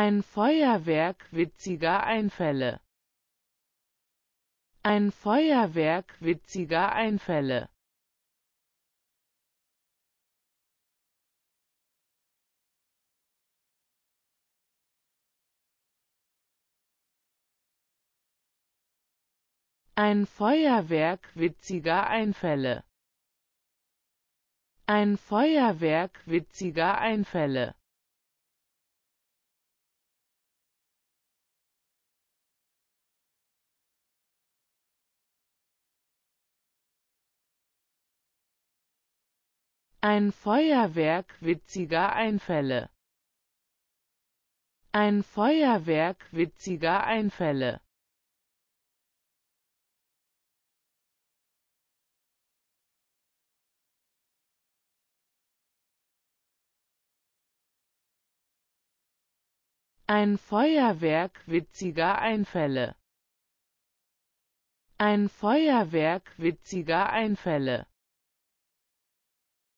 Ein Feuerwerk witziger Einfälle. Ein Feuerwerk witziger Einfälle. Ein Feuerwerk witziger Einfälle. Ein Feuerwerk witziger Einfälle. Ein Feuerwerk witziger Einfälle. Ein Feuerwerk witziger Einfälle. Ein Feuerwerk witziger Einfälle. Ein Feuerwerk witziger Einfälle.